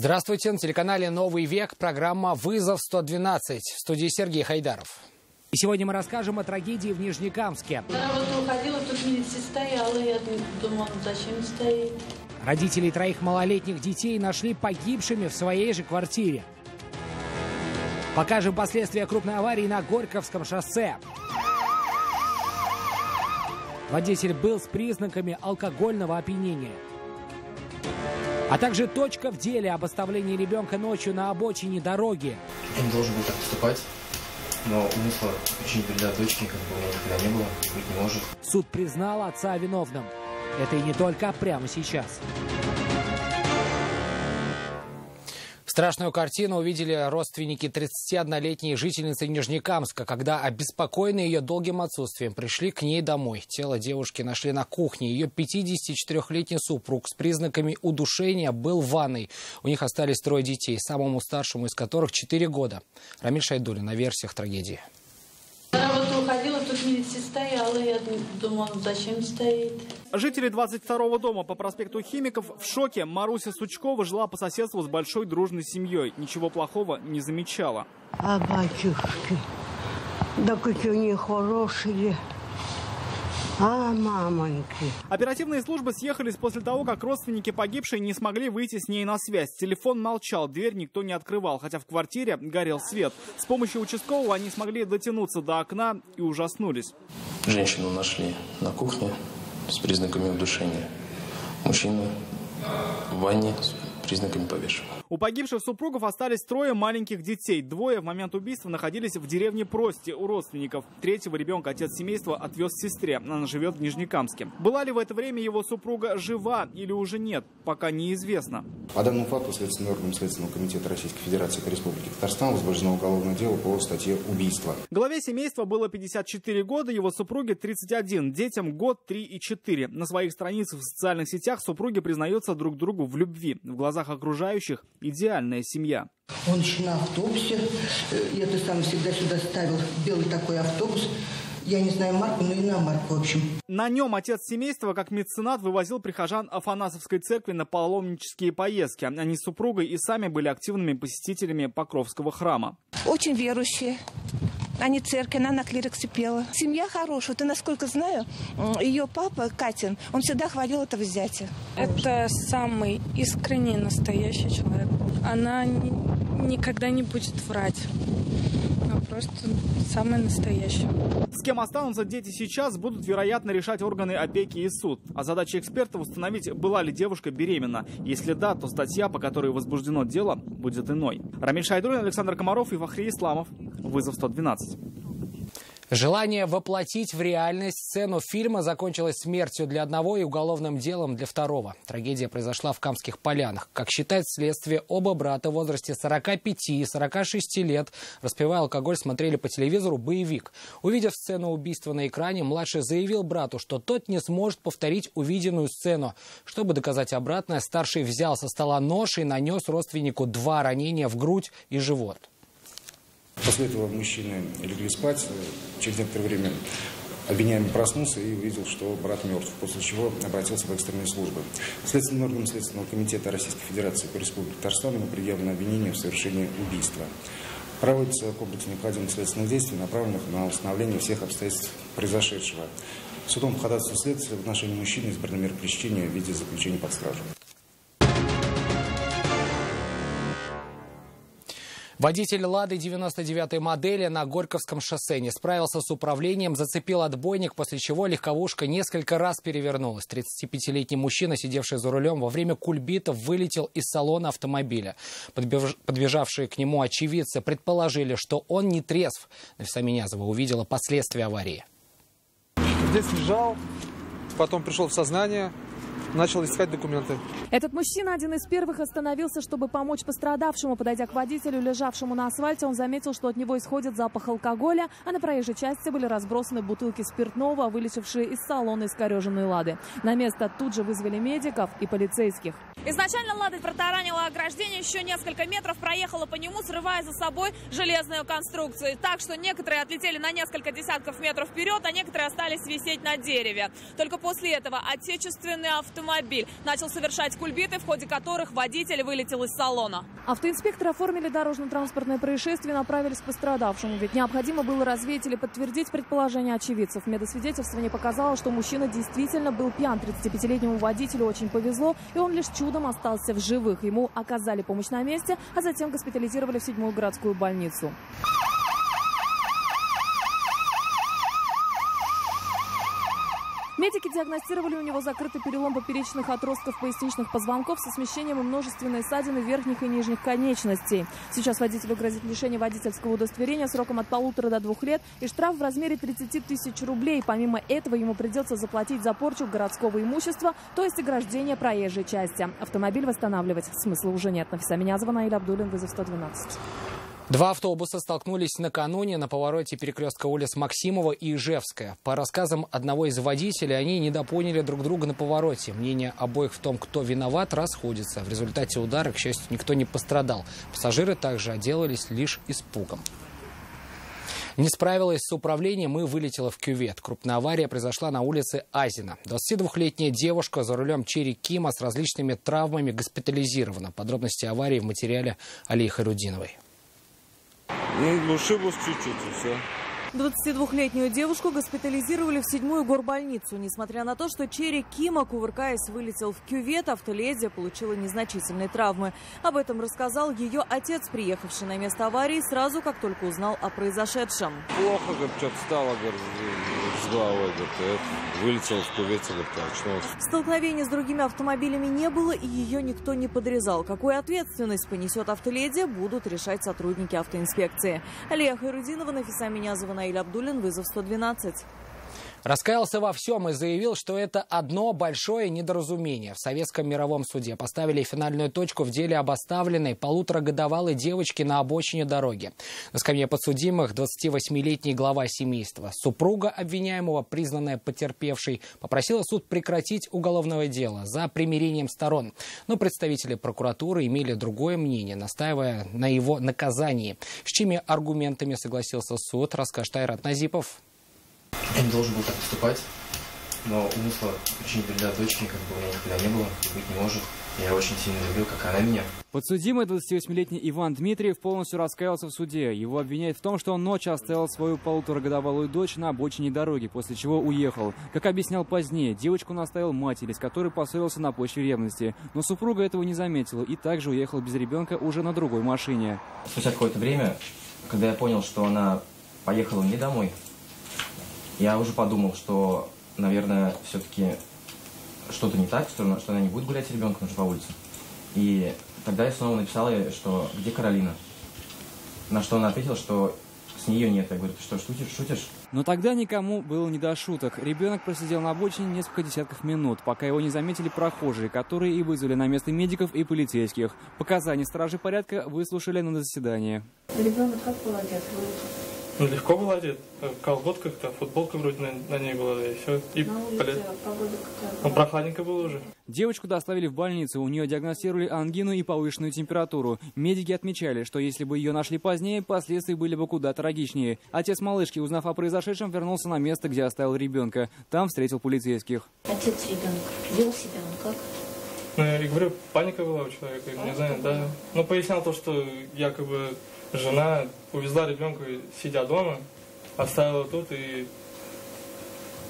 Здравствуйте, на телеканале «Новый век» программа «Вызов 112» в студии Сергей Хайдаров. И сегодня мы расскажем о трагедии в Нижнекамске. На работу уходила, тут милиция стояла, я думала, зачем стоит. Родителей троих малолетних детей нашли погибшими в своей же квартире. Покажем последствия крупной аварии на Горьковском шоссе. Водитель был с признаками алкогольного опьянения. А также точка в деле об оставлении ребенка ночью на обочине дороги. Я не должен был так поступать, но умысла очень вреда дочке как бы никогда не было, быть не может. Суд признал отца виновным. Это и не только прямо сейчас. Страшную картину увидели родственники 31-летней жительницы Нижнекамска, когда, обеспокоенные ее долгим отсутствием, пришли к ней домой. Тело девушки нашли на кухне. Ее 54-летний супруг с признаками удушения был в ванной. У них остались трое детей, самому старшему из которых 4 года. Рамиль Шайдулин на версиях трагедии. На работу уходила, тут милиция стояла, я думала, зачем стоит. Жители 22-го дома по проспекту Химиков в шоке. Маруся Сучкова жила по соседству с большой дружной семьей. Ничего плохого не замечала. А батюшки, да какие хорошие. А, мамоньки. Оперативные службы съехались после того, как родственники погибшей не смогли выйти с ней на связь. Телефон молчал, дверь никто не открывал, хотя в квартире горел свет. С помощью участкового они смогли дотянуться до окна и ужаснулись. Женщину нашли на кухне с признаками удушения. Мужчина в ванне с признаками повешения. У погибших супругов остались трое маленьких детей. Двое в момент убийства находились в деревне Прости у родственников. Третьего ребенка отец семейства отвез сестре. Она живет в Нижнекамске. Была ли в это время его супруга жива или уже нет, пока неизвестно. По данному факту Следственным органом Следственного комитета Российской Федерации по Республике Татарстан возбуждено уголовное дело по статье «Убийство». Главе семейства было 54 года, его супруге 31, детям год, 3 и 4. На своих страницах в социальных сетях супруги признаются друг другу в любви. В глазах окружающих идеальная семья. Он еще на автобусе. Э, Я-то сам всегда сюда ставил белый такой автобус. Я не знаю марку, но иномарку, в общем. На нем отец семейства, как меценат, вывозил прихожан Афанасовской церкви на паломнические поездки. Они с супругой и сами были активными посетителями Покровского храма. Очень верующие. Они церковь, она на клириксе пела. Семья хорошая. Ты, насколько знаю, ее папа, Катин, он всегда хвалил это взятие. Это самый искренний, настоящий человек. Она ни- никогда не будет врать. Просто самая настоящая. С кем останутся дети сейчас, будут, вероятно, решать органы опеки и суд. А задача экспертов установить, была ли девушка беременна. Если да, то статья, по которой возбуждено дело, будет иной. Рамиль Шайдулин, Александр Комаров и Фахри Исламов. Вызов 112. Желание воплотить в реальность сцену фильма закончилось смертью для одного и уголовным делом для второго. Трагедия произошла в Камских полянах. Как считает следствие, оба брата в возрасте 45 и 46 лет, распивая алкоголь, смотрели по телевизору боевик. Увидев сцену убийства на экране, младший заявил брату, что тот не сможет повторить увиденную сцену. Чтобы доказать обратное, старший взял со стола нож и нанес родственнику два ранения в грудь и живот. После этого мужчины легли спать. Через некоторое время обвиняемый проснулся и увидел, что брат мертв, после чего обратился в экстренные службы. Следственным органом Следственного комитета Российской Федерации по Республике Татарстан ему предъявлено обвинение в совершении убийства. Проводится комплекс необходимых следственных действий, направленных на установление всех обстоятельств произошедшего. Судом по ходатайству следствия в отношении мужчины избрана мера пресечения в виде заключения под стражу. Водитель «Лады» 99-й модели на Горьковском шоссе не справился с управлением, зацепил отбойник, после чего легковушка несколько раз перевернулась. 35-летний мужчина, сидевший за рулем, во время кульбита вылетел из салона автомобиля. Подбеж- Подбежавшие к нему очевидцы предположили, что он не трезв. Нависа Минязова увидела последствия аварии. Здесь лежал, потом пришел в сознание, начал искать документы. Этот мужчина один из первых остановился, чтобы помочь пострадавшему. Подойдя к водителю, лежавшему на асфальте, он заметил, что от него исходит запах алкоголя, а на проезжей части были разбросаны бутылки спиртного, вылетевшие из салона искореженной «Лады». На место тут же вызвали медиков и полицейских. Изначально «Лада» протаранила ограждение, еще несколько метров проехала по нему, срывая за собой железную конструкцию. Так что некоторые отлетели на несколько десятков метров вперед, а некоторые остались висеть на дереве. Только после этого отечественный автомобиль начал совершать кульбиты, в ходе которых водитель вылетел из салона. Автоинспекторы оформили дорожно-транспортное происшествие и направились к пострадавшему. Ведь необходимо было развеять или подтвердить предположение очевидцев. Медосвидетельствование показало, что мужчина действительно был пьян. 35-летнему водителю очень повезло, и он лишь чудом остался в живых. Ему оказали помощь на месте, а затем госпитализировали в седьмую городскую больницу. Медики диагностировали у него закрытый перелом поперечных отростков поясничных позвонков со смещением и множественной ссадины верхних и нижних конечностей. Сейчас водителю грозит лишение водительского удостоверения сроком от полутора до двух лет и штраф в размере 30 тысяч рублей. Помимо этого ему придется заплатить за порчу городского имущества, то есть ограждение проезжей части. Автомобиль восстанавливать смысла уже нет. Нафиса Минязова, Наиль Абдулин, вызов 112. Два автобуса столкнулись накануне на повороте перекрестка улиц Максимова и Ижевская. По рассказам одного из водителей, они недопоняли друг друга на повороте. Мнение обоих в том, кто виноват, расходится. В результате удара, к счастью, никто не пострадал. Пассажиры также отделались лишь испугом. Не справилась с управлением и вылетела в кювет. Крупная авария произошла на улице Азина. 22-летняя девушка за рулем Черри Кима с различными травмами госпитализирована. Подробности аварии в материале Алии Харудиновой. Ну, ушиблась чуть-чуть и все. 22-летнюю девушку госпитализировали в седьмую горбольницу. Несмотря на то, что Черри Кима, кувыркаясь, вылетел в кювет, автоледи получила незначительные травмы. Об этом рассказал ее отец, приехавший на место аварии сразу, как только узнал о произошедшем. Плохо, говорит, что-то стало, говорит, с головой, говорит, вылетел в кювете, говорит, очнулся. Столкновения с другими автомобилями не было, и ее никто не подрезал. Какую ответственность понесет автоледи, будут решать сотрудники автоинспекции. Алия Хайрудинова, Нафиса Минязова, Наиль Абдулин, вызов 112. Раскаялся во всем и заявил, что это одно большое недоразумение. В Советском мировом суде поставили финальную точку в деле об оставленной полуторагодовалой девочке на обочине дороги. На скамье подсудимых 28-летний глава семейства. Супруга обвиняемого, признанная потерпевшей, попросила суд прекратить уголовное дело за примирением сторон. Но представители прокуратуры имели другое мнение, настаивая на его наказании. С чьими аргументами согласился суд, расскажет Айрат Назипов. Я не должен был так поступать, но умысла причинить вреда дочке как бы у меня никогда не было, быть не может. Я очень сильно любил, как она меня. Подсудимый 28-летний Иван Дмитриев полностью раскаялся в суде. Его обвиняют в том, что он ночью оставил свою полуторагодовалую дочь на обочине дороги, после чего уехал. Как объяснял позднее, девочку он оставил матери, с которой поссорился на почве ревности. Но супруга этого не заметила и также уехал без ребенка уже на другой машине. Спустя какое-то время, когда я понял, что она поехала не домой, я уже подумал, что, наверное, все-таки что-то не так, что она, что она не будет гулять с ребенком уже по улице. И тогда я снова написал ей, что где Каролина? На что она ответила, что с нее нет. Я говорю, ты что, шутишь? шутишь? Но тогда никому было не до шуток. Ребенок просидел на обочине несколько десятков минут, пока его не заметили прохожие, которые и вызвали на место медиков и полицейских. Показания стражи порядка выслушали на заседании. Ребенок как был одет? Ну, легко был одет. Колготка как-то, футболка вроде на, на ней была, и все. И На улице полет. погода какая Ну, прохладненько было уже. Девочку доставили в больницу, у нее диагностировали ангину и повышенную температуру. Медики отмечали, что если бы ее нашли позднее, последствия были бы куда трагичнее. Отец малышки, узнав о произошедшем, вернулся на место, где оставил ребенка. Там встретил полицейских. Отец ребенка вел себя он как? Ну, я говорю, паника была у человека, не знаю, да. Ну, пояснял то, что якобы жена увезла ребенка, сидя дома, оставила тут и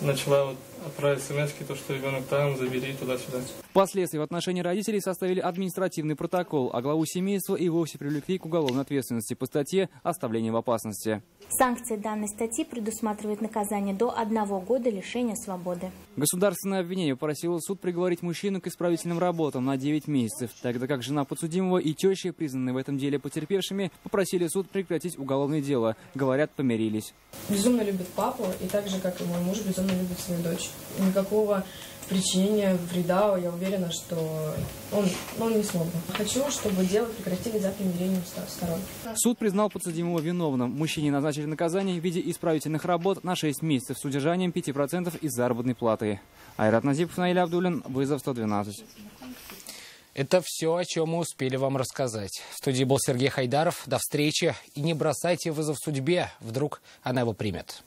начала вот отправить смс то, что ребенок там, забери туда-сюда. Впоследствии в отношении родителей составили административный протокол, а главу семейства и вовсе привлекли к уголовной ответственности по статье «Оставление в опасности». Санкции данной статьи предусматривают наказание до одного года лишения свободы. Государственное обвинение просило суд приговорить мужчину к исправительным работам на 9 месяцев, тогда как жена подсудимого и теща, признанные в этом деле потерпевшими, попросили суд прекратить уголовное дело. Говорят, помирились. Безумно любит папу, и так же, как и мой муж, безумно любит свою дочь. Никакого причинения вреда, я уверена, что он, он не смог бы. Хочу, чтобы дело прекратили за примирением сторон. Суд признал подсудимого виновным. Мужчине назначили наказание в виде исправительных работ на 6 месяцев с удержанием 5% из заработной платы. Айрат Назипов, Наиля Абдулин, вызов 112. Это все, о чем мы успели вам рассказать. В студии был Сергей Хайдаров. До встречи. И не бросайте вызов судьбе. Вдруг она его примет.